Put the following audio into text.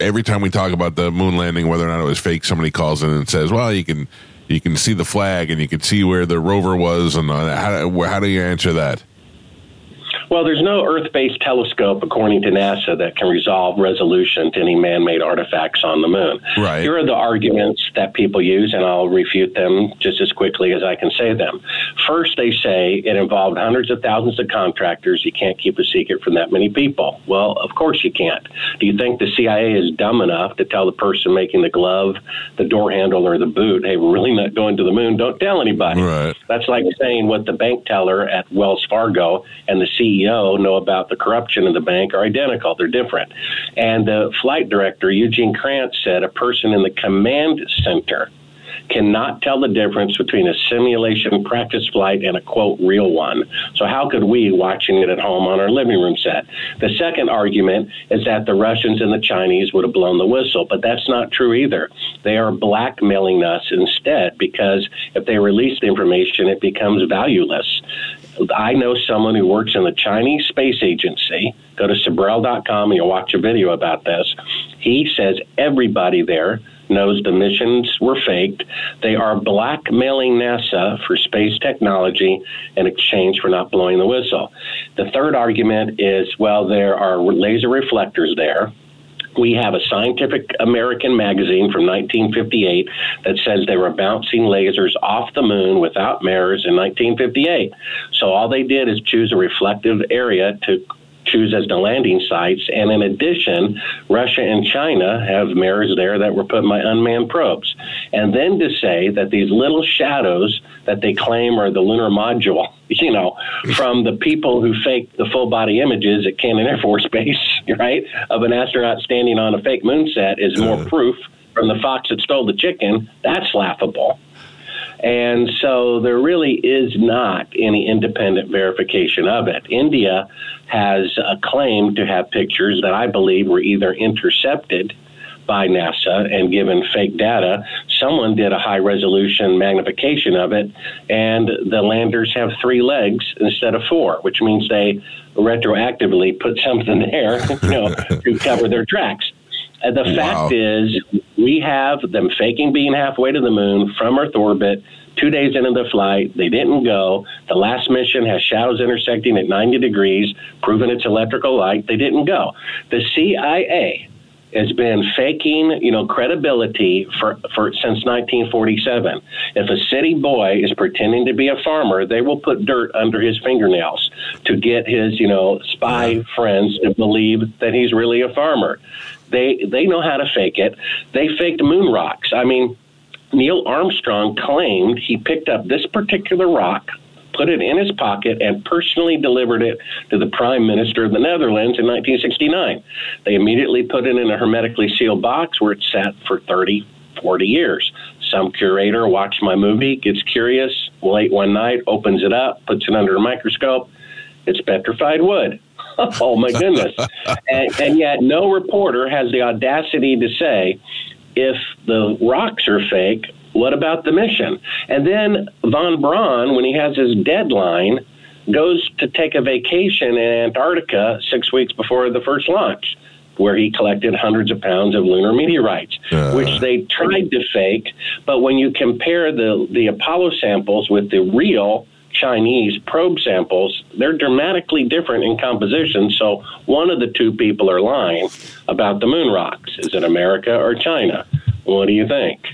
every time we talk about the moon landing, whether or not it was fake, somebody calls in and says, "Well, you can you can see the flag and you can see where the rover was." And uh, how how do you answer that? Well, there's no Earth based telescope, according to NASA, that can resolve resolution to any man made artifacts on the moon. Right. Here are the arguments that people use, and I'll refute them just as quickly as I can say them. First, they say it involved hundreds of thousands of contractors. You can't keep a secret from that many people. Well, of course you can't. Do you think the CIA is dumb enough to tell the person making the glove, the door handle, or the boot, hey, we're really not going to the moon? Don't tell anybody. Right. That's like saying what the bank teller at Wells Fargo and the CEO CEO know about the corruption in the bank are identical. They're different. And the flight director, Eugene Kranz, said a person in the command center cannot tell the difference between a simulation practice flight and a quote real one. So how could we watching it at home on our living room set? The second argument is that the Russians and the Chinese would have blown the whistle, but that's not true either. They are blackmailing us instead because if they release the information, it becomes valueless. I know someone who works in the Chinese Space Agency. Go to Sibrel.com and you'll watch a video about this. He says everybody there knows the missions were faked. They are blackmailing NASA for space technology in exchange for not blowing the whistle. The third argument is well, there are laser reflectors there we have a Scientific American magazine from 1958 that says they were bouncing lasers off the moon without mirrors in 1958. So all they did is choose a reflective area to choose as the landing sites. And in addition, Russia and China have mirrors there that were put by unmanned probes. And then to say that these little shadows that they claim are the lunar module, you know, from the people who faked the full body images at Cannon Air Force Base, right, of an astronaut standing on a fake moon set is more proof from the fox that stole the chicken, that's laughable. And so there really is not any independent verification of it. India has a claim to have pictures that I believe were either intercepted by NASA and given fake data. Someone did a high resolution magnification of it, and the landers have three legs instead of four, which means they retroactively put something there, you know, to cover their tracks. Uh, the wow. fact is, we have them faking being halfway to the moon from Earth orbit. Two days into the flight, they didn't go. The last mission has shadows intersecting at 90 degrees, proving it's electrical light. They didn't go. The CIA has been faking, you know, credibility for, for since 1947. If a city boy is pretending to be a farmer, they will put dirt under his fingernails to get his, you know, spy friends to believe that he's really a farmer. They they know how to fake it. They faked moon rocks. I mean, Neil Armstrong claimed he picked up this particular rock, put it in his pocket, and personally delivered it to the Prime Minister of the Netherlands in 1969. They immediately put it in a hermetically sealed box where it sat for 30, 40 years. Some curator watched my movie, gets curious, late one night, opens it up, puts it under a microscope. It's petrified wood. oh my goodness. and, and yet, no reporter has the audacity to say, if the rocks are fake, what about the mission? And then von Braun, when he has his deadline, goes to take a vacation in Antarctica six weeks before the first launch, where he collected hundreds of pounds of lunar meteorites, uh. which they tried to fake. But when you compare the, the Apollo samples with the real Chinese probe samples, they're dramatically different in composition. So one of the two people are lying about the moon rocks. Is it America or China? What do you think?